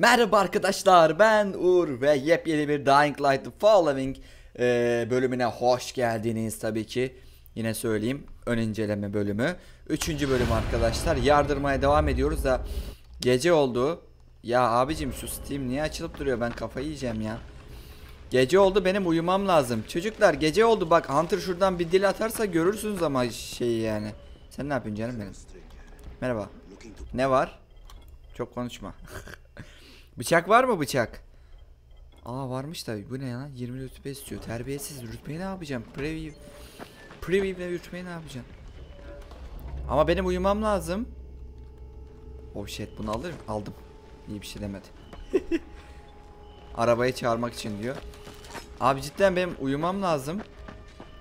Merhaba arkadaşlar ben Uğur ve yepyeni bir Dying Light The Following e, bölümüne hoş geldiniz tabii ki. Yine söyleyeyim ön inceleme bölümü. Üçüncü bölüm arkadaşlar yardırmaya devam ediyoruz da gece oldu. Ya abicim şu Steam niye açılıp duruyor ben kafayı yiyeceğim ya. Gece oldu benim uyumam lazım. Çocuklar gece oldu bak Hunter şuradan bir dil atarsa görürsünüz ama şeyi yani. Sen ne yapıyorsun canım benim? Merhaba. Ne var? Çok konuşma. bıçak var mı bıçak? Aa varmış da bu ne ya? 20 rütbe istiyor. Terbiyesiz rütbeyi ne yapacağım? Preview. Preview ile rütbeyi ne yapacağım? Ama benim uyumam lazım. Oh shit bunu alır Aldım. İyi bir şey demedi. Arabayı çağırmak için diyor. Abi cidden benim uyumam lazım.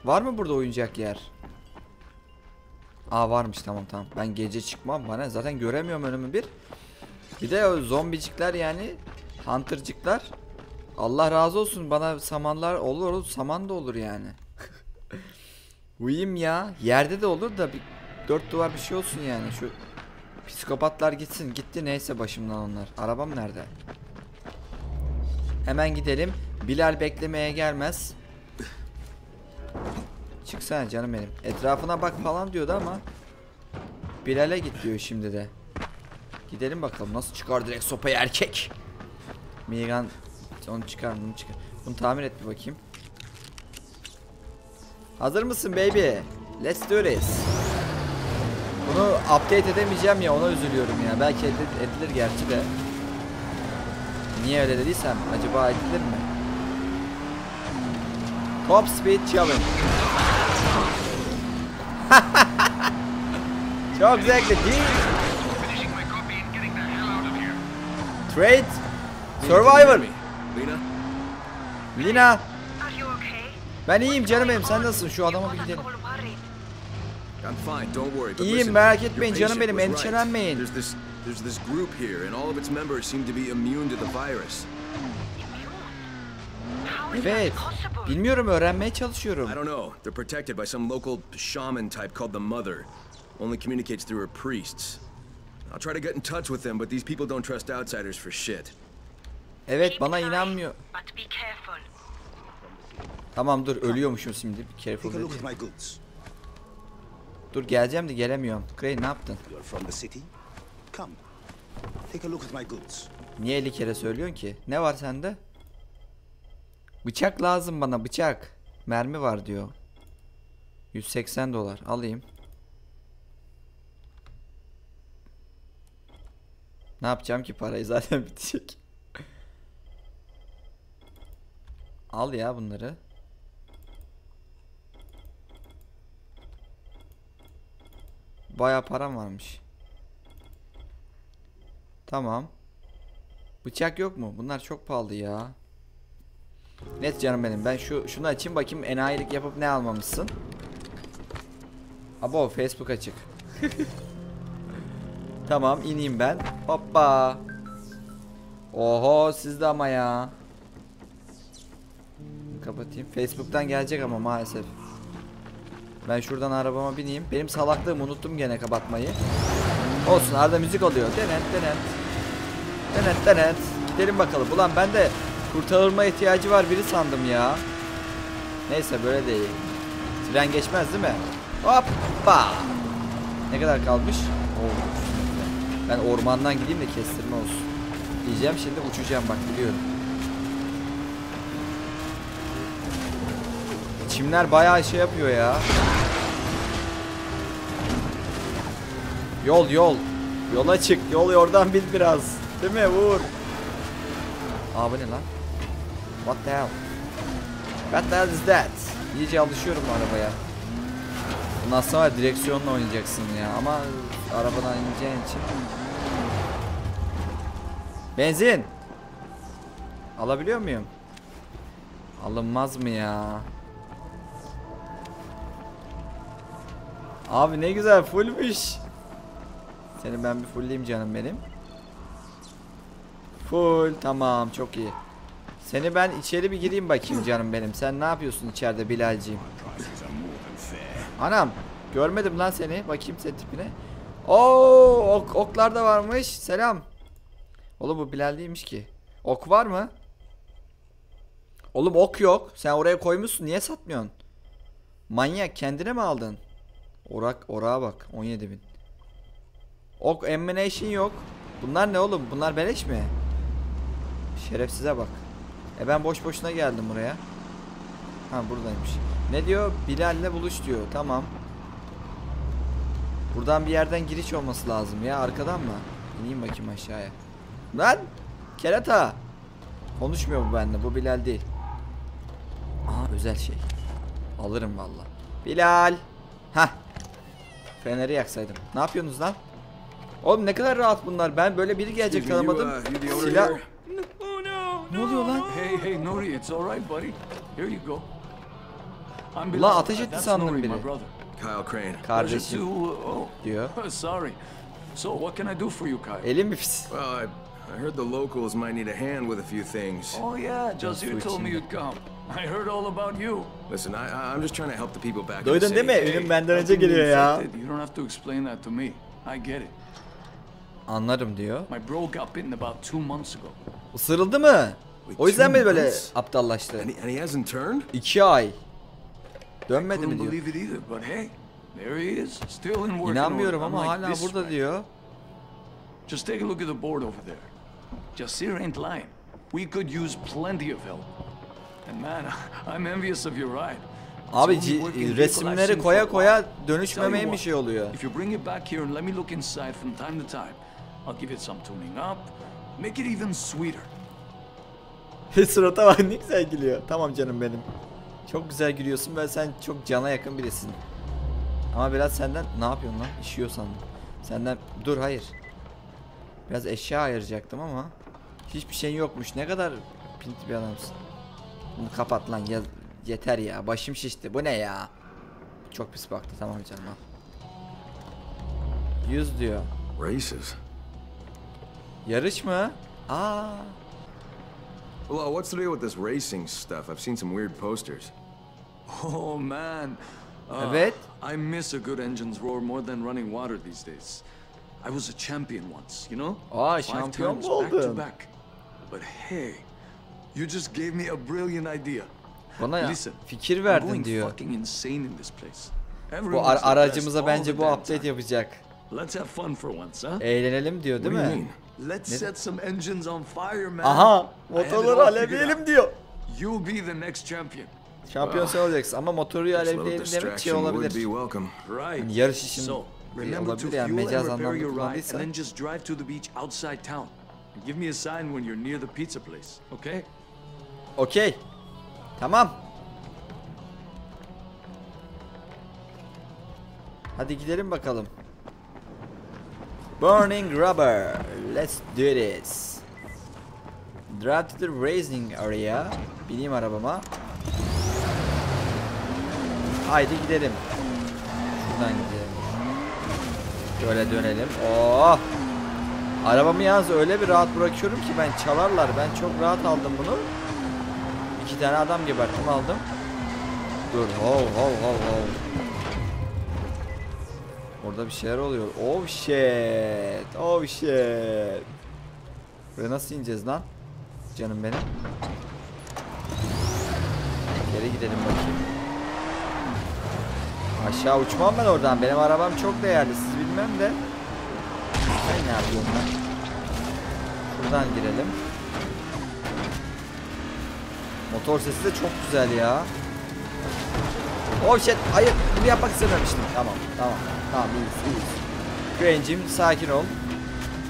Var mı burada oyuncak yer? Aa varmış tamam tamam. Ben gece çıkmam bana zaten göremiyorum önümü bir. Bir de o zombicikler yani huntercıklar. Allah razı olsun bana samanlar olur olur saman da olur yani. Uyuyayım ya. Yerde de olur da bir dört duvar bir şey olsun yani. Şu psikopatlar gitsin. Gitti neyse başımdan onlar. Arabam nerede? Hemen gidelim. Bilal beklemeye gelmez. Çıksana canım benim. Etrafına bak falan diyordu ama Bilal'e git diyor şimdi de. Gidelim bakalım nasıl çıkar direkt sopayı erkek. Migan onu çıkar bunu çıkar. Bunu tamir et bir bakayım. Hazır mısın baby? Let's do this. Bunu update edemeyeceğim ya ona üzülüyorum ya. Belki edil- edilir gerçi de. Niye öyle dediysem acaba edilir mi? Top speed challenge. Çok zevkli değil. Finishing my copy and getting the hell out of here. Trade. Survivor. Lina. Are you okay? Ben iyiyim canım benim. Sen nasılsın? Şu adama bir gidelim. I'm fine, don't worry. But İyiyim, listen, merak etmeyin canım benim, endişelenmeyin. There's this group here and all of its members seem to be immune to the virus. How is Evet. that possible? Bilmiyorum öğrenmeye çalışıyorum. I don't know. They're protected by some local shaman type called the Mother. Only communicates through her priests. I'll try to get in touch with them, but these people don't trust outsiders for shit. Evet bana inanmıyor. But be careful. Tamam dur ölüyormuşum şimdi. Bir careful Take a look dedi. at my goods. Dur geleceğim de gelemiyorum. Gray ne yaptın? You're from the city? Come. Take a look at my goods. Niye 50 kere söylüyorsun ki? Ne var sende? Bıçak lazım bana bıçak. Mermi var diyor. 180 dolar alayım. Ne yapacağım ki parayı zaten bitecek. Al ya bunları. Baya param varmış. Tamam. Bıçak yok mu? Bunlar çok pahalı ya. Net canım benim. Ben şu şunu açayım bakayım enayilik yapıp ne almamışsın. Abo Facebook açık. tamam ineyim ben. Hoppa. Oho sizde ama ya. Kapatayım. Facebook'tan gelecek ama maalesef. Ben şuradan arabama bineyim. Benim salaklığım unuttum gene kapatmayı. Olsun arada müzik oluyor. Denet denet. Denet denet. Gidelim bakalım. Ulan ben de kurtarılma ihtiyacı var biri sandım ya. Neyse böyle de iyi. Tren geçmez değil mi? Hoppa. Ne kadar kalmış? Oo, Ben ormandan gideyim de kestirme olsun. Diyeceğim şimdi uçacağım bak biliyorum. Çimler bayağı şey yapıyor ya. Yol yol. Yola çık. Yol yordan bil biraz. Değil mi? Vur. Aa bu ne lan? What the hell? What the hell is that? İyice alışıyorum arabaya. Bundan sonra direksiyonla oynayacaksın ya ama arabadan ineceğin için. Benzin. Alabiliyor muyum? Alınmaz mı ya? Abi ne güzel fullmüş. Seni ben bir fullleyeyim canım benim. Full tamam çok iyi. Seni ben içeri bir gireyim bakayım canım benim. Sen ne yapıyorsun içeride Bilal'ciğim? Anam görmedim lan seni. Bakayım sen tipine. Oo ok, oklar da varmış. Selam. Oğlum bu Bilal değilmiş ki. Ok var mı? Oğlum ok yok. Sen oraya koymuşsun. Niye satmıyorsun? Manyak kendine mi aldın? Orak orağa bak 17 bin. Ok ammunition yok. Bunlar ne oğlum? Bunlar beleş mi? Şerefsize bak. E ben boş boşuna geldim buraya. Ha buradaymış. Ne diyor? Bilal'le buluş diyor. Tamam. Buradan bir yerden giriş olması lazım ya. Arkadan mı? İneyim bakayım aşağıya. Lan! Kerata! Konuşmuyor bu bende. Bu Bilal değil. Aha özel şey. Alırım valla. Bilal! Hah! Feneri yaksaydım. Ne yapıyorsunuz lan? Oğlum ne kadar rahat bunlar. Ben böyle biri gelecek tanımadım. uh, Silah... Ne oluyor lan? Hey, hey, Nori, it's all right, buddy. Here you go. Bilal. ateş etti sandım biri. Kyle Crane. Kardeşim to, oh, diyor. sorry. So, what can I do for you, Kyle? Elim mi pis? Well, I, I heard the locals might need a hand with a few things. Oh yeah, just you told me you'd come. I heard all about you. Listen, I, I'm just trying to help the people back Duydun değil mi? Ürün benden önce geliyor ya. You don't have to explain that to me. I get it. Anlarım diyor. My bro got bitten about two months ago. Isırıldı mı? O yüzden mi böyle aptallaştı? And he, hasn't turned? İki ay. Dönmedi mi diyor. believe it either, but hey, there he is, still in working İnanmıyorum ama hala burada diyor. Just take a look at the board over there. Jasir ain't lying. We could use plenty of help. And man, I'm envious of your ride. Abi resimleri koya koya dönüşmemeye bir şey oluyor. If you bring it back here and let me look inside from time to time, I'll give it some tuning up, make it even sweeter. Surata bak ne güzel gülüyor. Tamam canım benim. Çok güzel gülüyorsun ve sen çok cana yakın birisin. Ama biraz senden ne yapıyorsun lan? İşiyor sandım. Senden dur hayır. Biraz eşya ayıracaktım ama hiçbir şeyin yokmuş. Ne kadar pinti bir adamsın. Bunu kapat lan ya yeter ya. Başım şişti. Bu ne ya? Çok pis baktı. Tamam canım al. 100 diyor. Races. Yarış mı? Aa. Well, what's the deal with this racing stuff? I've seen some weird posters. Oh man. Uh, Evet. I miss a good engine's roar more than running water these days. I was a champion once, you know? Aa, Five şampiyon times mu back to oldun? back. But hey, you just gave me a brilliant idea. Bana ya Listen, fikir verdin diyor. fucking insane in this place. Bu ar- aracımıza bence bu update yapacak. Let's have fun for once, huh? Eğlenelim diyor değil mi? Let's set some engines on fire, man. Aha! Motorları alevleyelim diyor. You'll be the next champion. Şampiyon sen olacaksın ama motoru alevleyelim demek şey olabilir. Yani yarış için olabilir yani mecaz anlamda kullandıysa. Give me a sign when you're near the pizza place, okay? Okey. Tamam. Hadi gidelim bakalım. Burning rubber. Let's do this. Drive to the racing area. Bineyim arabama. Haydi gidelim. Şuradan gidelim. Şöyle dönelim. Oh! Arabamı yalnız öyle bir rahat bırakıyorum ki ben çalarlar. Ben çok rahat aldım bunu. İki tane adam gebertim aldım. Dur. Hov hov hov hov. Orada bir şeyler oluyor. Oh shit. Oh shit. Buraya nasıl ineceğiz lan? Canım benim. Geri gidelim bakayım. Aşağı uçmam ben oradan. Benim arabam çok değerli. Siz bilmem de. Ben ne yapıyorum lan? Şuradan girelim. Motor sesi de çok güzel ya. Oh shit. Hayır. Bunu yapmak istememiştim. Tamam. Tamam. Tamam. iyiyiz. iyiyiz. Crane'cim sakin ol.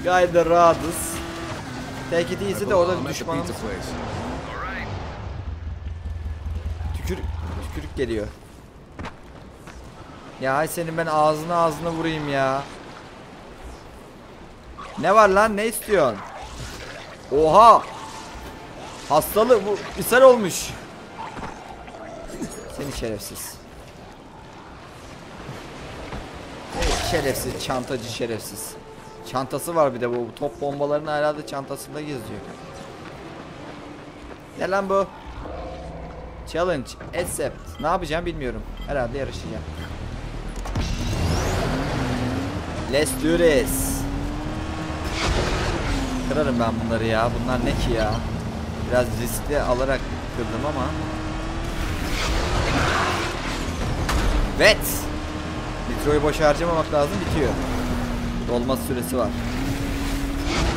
Gayet de rahatız. Take it easy de orada bir düşmanımız. Tükür, tükürük geliyor. Ya hay senin ben ağzına ağzına vurayım ya. Ne var lan ne istiyorsun? Oha! Hastalık bu ishal olmuş. Seni şerefsiz. Şerefsiz çantacı şerefsiz. Çantası var bir de bu top bombalarını herhalde çantasında geziyor. Ne lan bu? Challenge accept. Ne yapacağım bilmiyorum. Herhalde yarışacağım. Let's do this. Kırarım ben bunları ya. Bunlar ne ki ya? Biraz riskli alarak kırdım ama. Evet. Nitroyu boş harcamamak lazım bitiyor. Dolma süresi var.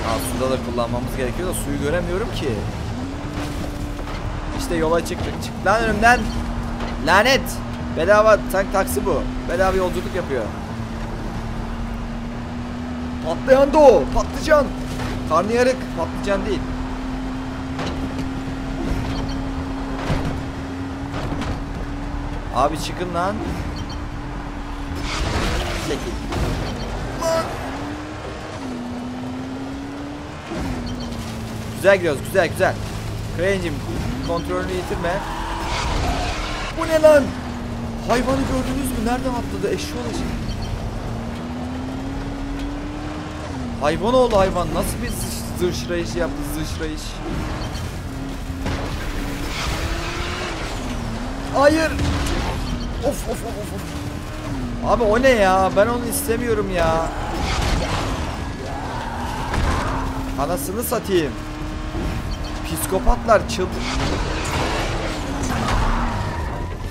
Aa, da kullanmamız gerekiyor da suyu göremiyorum ki. İşte yola çıktık. Çık lan önümden. Lanet. Bedava tank taksi bu. Bedava yolculuk yapıyor. Patlayan da o. Patlıcan. Karnıyarık. Patlıcan değil. Abi çıkın lan. Çekil. Güzel gidiyoruz. Güzel güzel. Crane'cim kontrolünü yitirme. Bu ne lan? Hayvanı gördünüz mü? Nereden atladı? Eşşoğlu olacak. Hayvan oldu hayvan. Nasıl bir zı- zırşırayış yaptı zırşırayış. Hayır. Of of of. of. Abi o ne ya? Ben onu istemiyorum ya. Anasını satayım. Psikopatlar çıldır.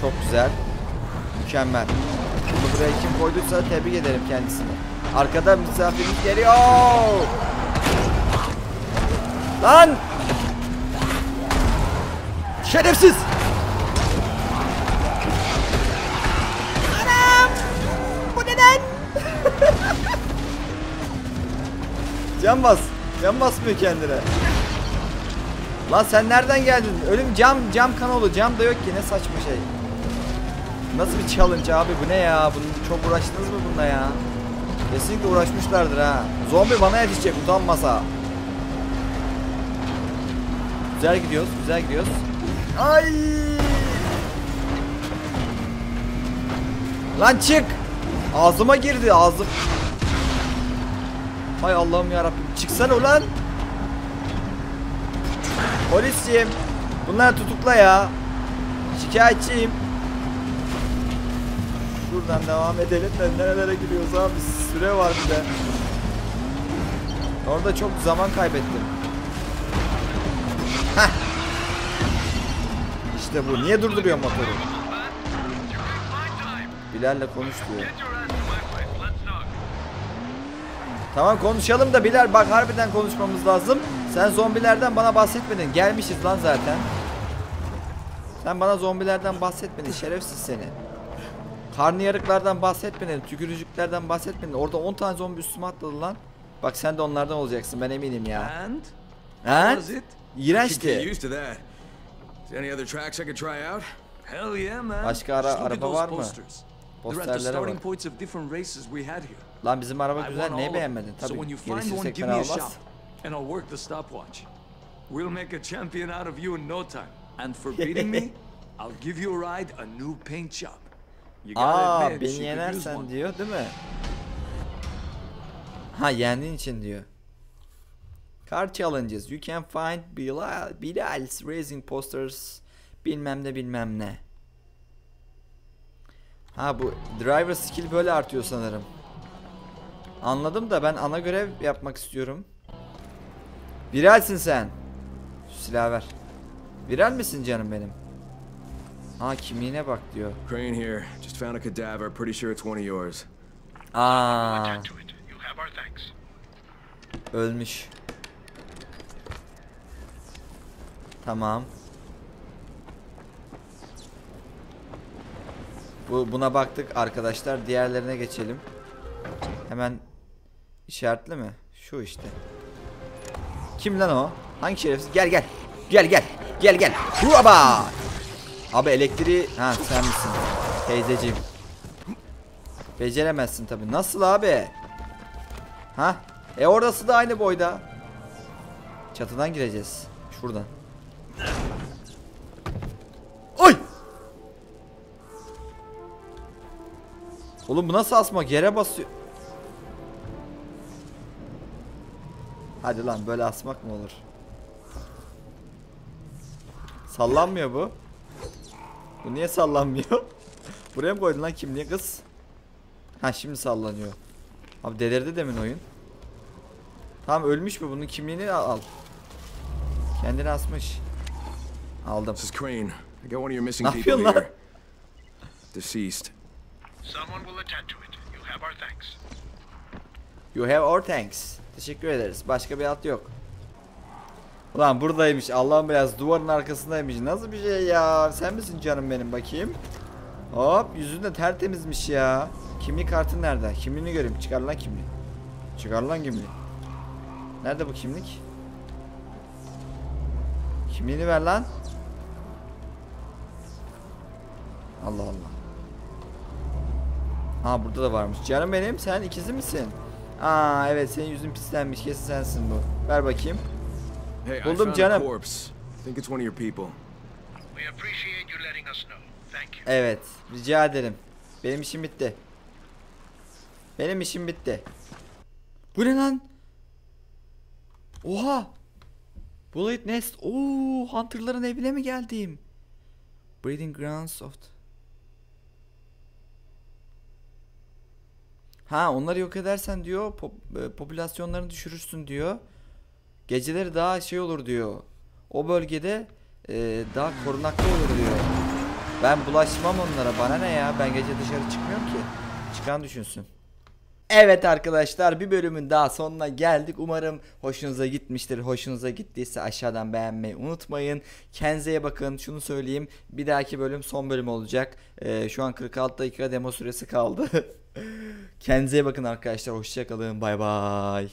Çok güzel. Mükemmel. Bunu buraya kim koyduysa tebrik ederim kendisini. Arkada misafirimiz geliyor. Lan! Şerefsiz! Anam! Bu neden? Can bas. Can basmıyor kendine. Lan sen nereden geldin? Ölüm cam cam kanalı cam da yok ki ne saçma şey. Nasıl bir challenge abi bu ne ya? Bunu çok uğraştınız mı bununla ya? Kesinlikle uğraşmışlardır ha. Zombi bana yetişecek utanmasa. Güzel gidiyoruz, güzel gidiyoruz. Ay! Lan çık! Ağzıma girdi ağzım. Hay Allah'ım ya Rabbim. Çıksana ulan. Polisçiyim. Bunları tutukla ya. Şikayetçiyim. Şuradan devam edelim de nerelere giriyoruz abi süre var bir de. Orada çok zaman kaybettim. Heh. İşte bu. Niye durduruyor motoru? Bilal'le konuş diyor. Tamam konuşalım da Bilal bak harbiden konuşmamız lazım. Sen zombilerden bana bahsetmedin. Gelmişiz lan zaten. Sen bana zombilerden bahsetmedin. Şerefsiz seni. Karnıyarıklardan bahsetmedin. Tükürücüklerden bahsetmedin. Orada 10 tane zombi üstüme atladı lan. Bak sen de onlardan olacaksın ben eminim ya. And? Get İğrençti. Başka ara- araba var mı? Posterlere bak. Lan bizim araba güzel. Neyi beğenmedin? Tabii find one, geliştirsek give fena me a olmaz. shout, and I'll work the stopwatch. We'll make a champion out of you in no time. And for beating me, I'll give you a ride a new paint shop. You Aa admit, beni yenersen diyor değil mi? Ha yendiğin için diyor. Car challenges. You can find Bilal, Bilal's racing posters bilmem ne bilmem ne. Ha bu driver skill böyle artıyor sanırım. Anladım da ben ana görev yapmak istiyorum. Viralsin sen. Şu silahı ver. Viral misin canım benim? Ha kimliğine bak diyor. Crane here. Just found a cadaver. Pretty sure it's one of yours. Aa, ölmüş. Tamam. Bu buna baktık arkadaşlar. Diğerlerine geçelim. Hemen işaretli mi? Şu işte. Kim lan o? Hangi şerefsiz? Gel gel. Gel gel. Gel gel. Hubba! Abi elektriği ha sen misin? Teyzeciğim. Beceremezsin tabi. Nasıl abi? Ha? E orası da aynı boyda. Çatıdan gireceğiz. Şuradan. Oy! Oğlum bu nasıl asma? Yere basıyor. Hadi lan böyle asmak mı olur? Sallanmıyor bu. Bu niye sallanmıyor? Buraya mı koydun lan kimliği kız? Ha şimdi sallanıyor. Abi delirdi demin oyun. Tamam ölmüş mü? Bunun kimliğini al. al. Kendini asmış. Aldım. This is Crane. I got one of your missing people here. Deceased. Someone will attend to it. You have our thanks. You have our thanks. Teşekkür ederiz. Başka bir alt yok. Ulan buradaymış. Allah'ım biraz duvarın arkasındaymış. Nasıl bir şey ya? Sen misin canım benim bakayım? Hop yüzün de tertemizmiş ya. Kimlik kartın nerede? Kimliğini göreyim. Çıkar lan kimliği. Çıkar lan kimliği. Nerede bu kimlik? Kimliğini ver lan. Allah Allah. Ha burada da varmış. Canım benim sen ikizi misin? Aa evet senin yüzün pislenmiş. Kesin sensin bu. Ver bakayım. Hey, I Buldum found a canım. think it's one of your people. We appreciate you letting us know. Thank you. Evet rica ederim. Benim işim bitti. Benim işim bitti. Bu ne lan? Oha. Bullet Nest. Oo, Hunter'ların evine mi geldim? Breeding Grounds of... Ha onları yok edersen diyor pop- e, popülasyonlarını düşürürsün diyor. Geceleri daha şey olur diyor. O bölgede e, daha korunaklı olur diyor. Ben bulaşmam onlara. Bana ne ya? Ben gece dışarı çıkmıyorum ki. Çıkan düşünsün. Evet arkadaşlar bir bölümün daha sonuna geldik. Umarım hoşunuza gitmiştir. Hoşunuza gittiyse aşağıdan beğenmeyi unutmayın. Kendinize bakın. Şunu söyleyeyim. Bir dahaki bölüm son bölüm olacak. Ee, şu an 46 dakika demo süresi kaldı. Kendinize bakın arkadaşlar. Hoşçakalın. Bay bay.